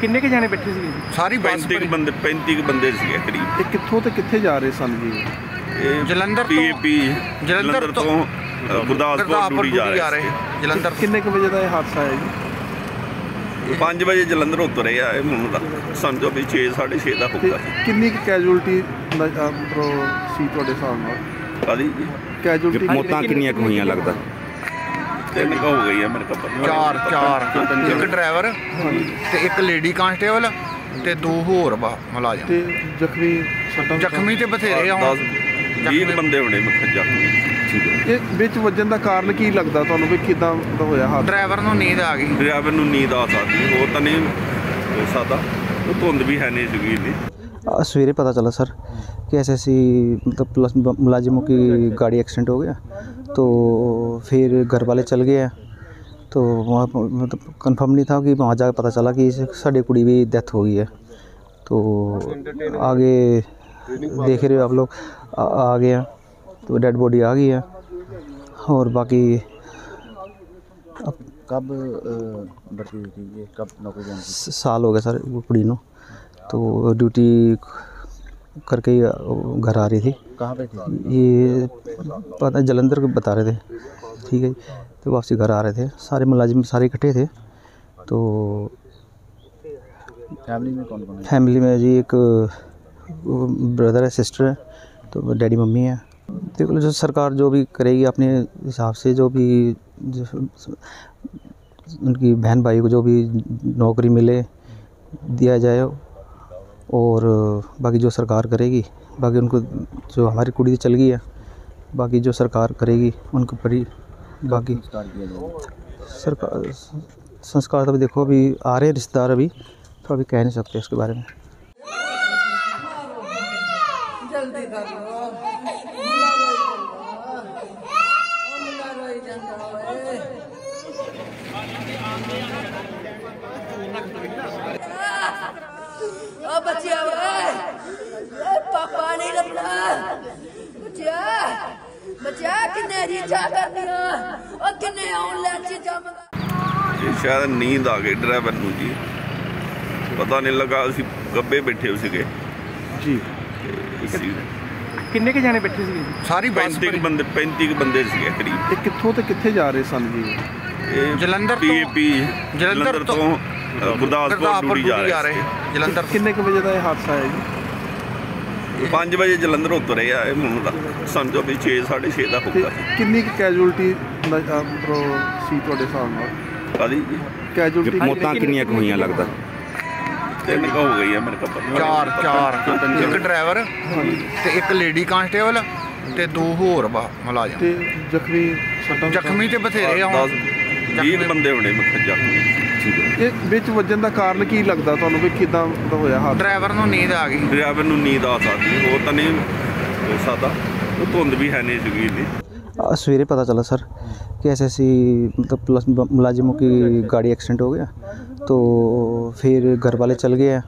ਕਿੰਨੇ ਕੇ ਜਾਣੇ ਬੈਠੇ ਸੀਗੇ? ਸਾਰੀ ਬੱਸ 35 ਕੁ ਬੰਦੇ 35 ਕੁ ਬੰਦੇ ਸੀਗੇ ਕਰੀਬ ਤੇ ਕਿੱਥੋਂ ਤੇ ਕਿੱਥੇ ਜਾ ਰਹੇ ਸਨ ਜੀ? ਇਹ ਜਲੰਧਰ ਤੋਂ- ਪੀਏਪੀ ਜਲੰਧਰ ਤੋਂ- ਤੋਂ ਗੁਰਦਾਸਪੁਰ ਡੂੜੀ ਜਾ ਰਹੇ ਜਲੰਧਰ ਕਿੰਨੇ ਕੁ ਵਜੇ ਦਾ ਇਹ ਹਾਦਸਾ ਹੈ ਜੀ? ਸੀ 5 ਵਜੇ ਜਲੰਧਰ ਉਤਰੇ ਆ ਇਹ ਮੁੰਡਾ। ਸਮਝੋ ਵੀ 6 6:30 ਦਾ ਤੇ ਹੋਊਗਾ। ਸੀ ਕਿੰਨੀ ਕੁ ਕੈਜੂਅਲਟੀ ਸੀ ਤੁਹਾਡੇ ਹਿਸਾਬ ਨਾਲ? ਕਾਦੀ ਕੈਜੂਅਲਟੀ ਮੌਤਾਂ ਕਿੰਨੀਆਂ ਕੁ ਹੋਈਆਂ ਲੱਗਦਾ? ਤਿੰਨ ਕੁ ਹੋ ਗਈ ਆ ਮੇਰੇ ਕੋਲ ਪਤਾ ਚਾਰ ਚਾਰ ਇੱਕ ਡਰਾਈਵਰ ਹਾਂਜੀ ਤੇ ਇੱਕ ਲੇਡੀ ਕਾਂਸਟੇਬਲ ਤੇ ਦੋ ਹੋਰ ਵਾ ਮੁਲਾਜ਼ਮ ਤੇ ਜ਼ਖਮੀ ਸੱਟਾਂ ਜ਼ਖਮੀ ਤੇ ਬਥੇਰੇ ਆ 10 ਹੁਣ 20 ਬੰਦੇ ਹੋਣੇ ਮੈਂ ਜ਼ਖਮੀ ਇਹ ਵਿੱਚ ਵੱਜਣ ਦਾ ਕਾਰਨ ਕੀ ਲੱਗਦਾ ਤੁਹਾਨੂੰ ਵੀ ਕਿਦਾਂ ਦਾ ਹੋਇਆ ਹਾਦਸਾ ਡਰਾਈਵਰ ਨੂੰ ਨੀਂਦ ਆ ਗਈ ਡਰਾਈਵਰ ਨੂੰ ਨੀਂਦ ਆ ਸਕਦੀ ਹੋਰ ਤਾਂ ਨਹੀਂ ਹੋ ਸਕਦਾ ਉਹ ਧੁੰਦ ਵੀ ਹੈ ਨਹੀਂ ਸੀਗੀ ਇਹਦੀ आ, सवेरे पता चला सर कि ऐसे ऐसी मतलब प्लस ब- मुलाजिमों की गाड़ी एक्सीडेंट हो गया तो फिर घर वाले चल गए हैं। तो वहाँ मतलब कंफर्म नहीं था कि वहाँ जाकर पता चला कि साड़ी कुड़ी भी डेथ हो गई है। तो आगे देख रहे हो आप लोग आ, आ गए हैं। तो डेड बॉडी आ गई है। और बाकी कब भर्ती हुई थी ये? कब नौकरी साल हो गया सर वो कुड़ी नो। तो ड्यूटी करके घर आ रही थी। कहाँ पे थी? ये पता जलंधर को बता रहे थे। ठीक है। तो वापसी घर आ रहे थे। सारे मुलाजिम सारे इकट्ठे थे। तो फैमिली में कौन कौन फैमिली में जी एक ब्रदर है सिस्टर है तो डैडी मम्मी है। देखो जो सरकार जो भी करेगी अपने हिसाब से जो भी जो उनकी बहन भाई को जो भी नौकरी मिले दिया जाए और बाकी जो सरकार करेगी बाकी उनको जो हमारी कुड़ी चल गई है बाकी जो सरकार करेगी उनको बड़ी बाकी। सरकार संस्कार तो अभी देखो, अभी आ रहे रिश्तेदार अभी तो अभी कह नहीं सकते इसके बारे में। ਕਿੰਨੇ ਰੀਚਾ ਕਰਦੀਆਂ ਉਹ ਕਿੰਨੇ ਆਨਲਾਈਨ ਚੀਜ਼ਾਂ ਮੰਗਾ ਇਹ ਸ਼ਾਇਦ ਨੀਂਦ ਆ ਗਈ ਡਰਾਈਵਰ ਨੂੰ ਜੀ। ਪਤਾ ਨਹੀਂ ਲੱਗਾ ਅਸੀਂ ਗੱਬੇ ਬੈਠੇ ਹੋਏ ਸੀਗੇ। ਜੀ। ਕਿੰਨੇ ਕੇ ਜਾਣੇ ਬੈਠੇ ਸੀਗੇ? ਸਾਰੀ ਬੱਸ 35 ਕੁ ਬੰਦੇ 35 ਕੁ ਬੰਦੇ ਸੀਗੇ ਕਰੀਬ। ਤੇ ਕਿੱਥੋਂ ਤੇ ਕਿੱਥੇ ਜਾ ਰਹੇ ਸਨ ਜੀ? ਇਹ ਜਲੰਧਰ ਤੋਂ- ਪੀਏਪੀ ਜਲੰਧਰ ਤੋਂ- ਗੁਰਦਾਸਪੁਰ ਡੂੜੀ ਜਾ ਰਹੇ ਜਲੰਧਰ ਕਿੰਨੇ ਕੁ ਵਜੇ ਦਾ ਇਹ ਹਾਦਸਾ ਹੈ ਜੀ? 5 ਵਜੇ ਜਲੰਧਰ ਉਤਰੇ ਆ ਇਹ ਮੁੰਡਾ। ਸਮਝੋ ਵੀ 6 6:30 ਦਾ ਹੋਊਗਾ। ਕਿੰਨੀ ਕੁ ਕੈਜੂਅਲਟੀ ਸੀ ਤੁਹਾਡੇ ਹਿਸਾਬ ਨਾਲ? ਕਾਦੀ ਕੈਜੂਅਲਟੀ ਮੌਤਾਂ ਕਿੰਨੀਆਂ ਕੁ ਹੋਈਆਂ ਲੱਗਦਾ? ਤਿੰਨ ਕੁ ਹੋ ਗਈ ਆ ਮੇਰੇ ਕੋਲ ਚਾਰ ਚਾਰ ਇੱਕ ਡਰਾਈਵਰ ਤੇ ਇੱਕ ਲੇਡੀ ਕਾਂਸਟੇਬਲ ਤੇ ਦੋ ਹੋਰ ਵਾ ਮੁਲਾਜ਼ਮ। ਤੇ ਜ਼ਖਮੀ ਜ਼ਖਮੀ ਤੇ ਬਥੇਰੇ ਆ 10 ਹੁਣ 20 ਬੰਦੇ ਹੋਣੇ ਮੈਂ ਜ਼ਖਮੀ। ਇਹ ਵਿੱਚ ਵੱਜਣ ਦਾ ਕਾਰਨ ਕੀ ਲੱਗਦਾ ਤੁਹਾਨੂੰ ਵੀ ਕਿਦਾਂ ਦਾ ਹੋਇਆ ਹਾਦਸਾ ਡਰਾਈਵਰ ਨੂੰ ਨੀਂਦ ਆ ਗਈ ਡਰਾਈਵਰ ਨੂੰ ਨੀਂਦ ਆ ਸਕਦੀ ਹੋਰ ਤਾਂ ਨਹੀਂ ਹੋ ਸਕਦਾ ਉਹ ਧੁੰਦ ਵੀ ਹੈ ਨਹੀਂ ਸੀਗੀ ਇਹਦੀ आ, सवेरे पता चला सर कि ऐसे ऐसी मतलब प्लस ब- मुलाजिमों की गाड़ी एक्सीडेंट हो गया तो फिर घर वाले चल गए हैं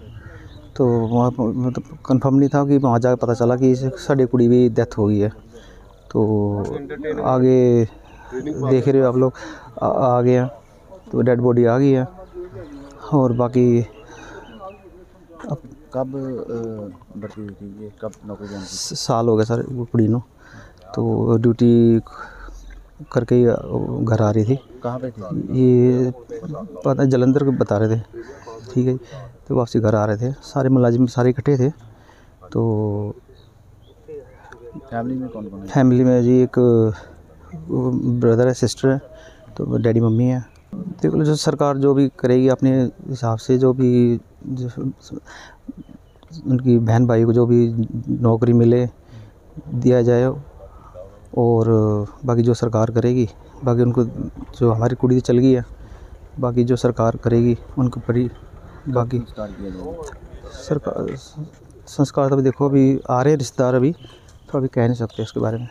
तो वहाँ प- मतलब कंफर्म नहीं था कि वहाँ जाकर पता चला कि इस- साड़ी कुड़ी भी डेथ हो गई है तो आगे देख रहे हो आप लोग आ, आ गए हैं तो डेड बॉडी आ गई है। और बाकी कब भर्ती हुई थी ये? कब नौकरी ज्वाइन साल हो गया सर कुड़ी नो। तो ड्यूटी करके ही घर आ रही थी। कहाँ पे थी? ये पता जलंधर को बता रहे थे। ठीक है। तो वापसी घर आ रहे थे। सारे मुलाजिम सारे इकट्ठे थे। तो फैमिली में कौन कौन फैमिली में जी एक ब्रदर है सिस्टर है। तो डैडी मम्मी है। देखो, जो सरकार जो भी करेगी अपने हिसाब से, जो भी जो उनकी बहन भाई को जो भी नौकरी मिले, दिया जाए और बाकी जो सरकार करेगी, बाकी उनको जो हमारी कुड़ी चल गई है, बाकी जो सरकार करेगी, उनको बड़ी बाकी सरकार संस्कार तो अभी देखो, अभी आ रहे रिश्तेदार अभी तो अभी कह नहीं सकते इसके बारे में।